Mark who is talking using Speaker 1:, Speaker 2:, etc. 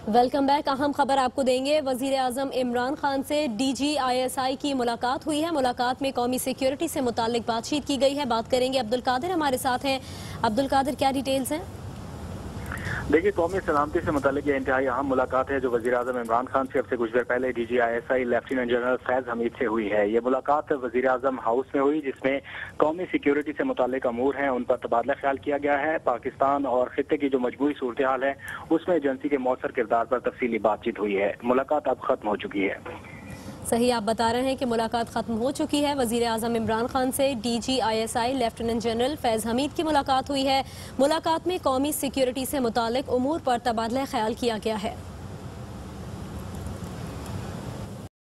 Speaker 1: Welcome back. अहम खबर आपको देंगे। वज़ीर अजम इमरान खान से डी जी आई एस आई की मुलाकात हुई है। मुलाकात में कौमी सिक्योरिटी से मुतालिक बातचीत की गई है। बात करेंगे अब्दुल कादिर। हमारे साथ हैं। अब्दुल कादिर, क्या डिटेल्स हैं?
Speaker 2: देखिए, कौमी सलामती से मुतल ये इंतहाई अहम मुलाकात है जो वजी अजम इमरान खान से अब से कुछ देर पहले D G I S I lieutenant general Faiz Hameed से हुई है। ये मुलाकात वजी अजम हाउस में हुई, जिसमें कौमी सिक्योरिटी से मुतल अमूर हैं, उन पर तबादला ख्याल किया गया है। पाकिस्तान और खत्े की जो मजबूरी सूरत हाल है, उसमें एजेंसी के मौसर किरदार पर तफसीली बातचीत हुई है। मुलाकात अब खत्म हो चुकी है।
Speaker 1: सही आप बता रहे हैं कि मुलाकात खत्म हो चुकी है। वज़ीर अजम इमरान खान से D G I S I lieutenant general Faiz Hameed की मुलाकात हुई है। मुलाकात में कौमी सिक्योरिटी से मुतल अमूर पर तबादला ख्याल किया गया है।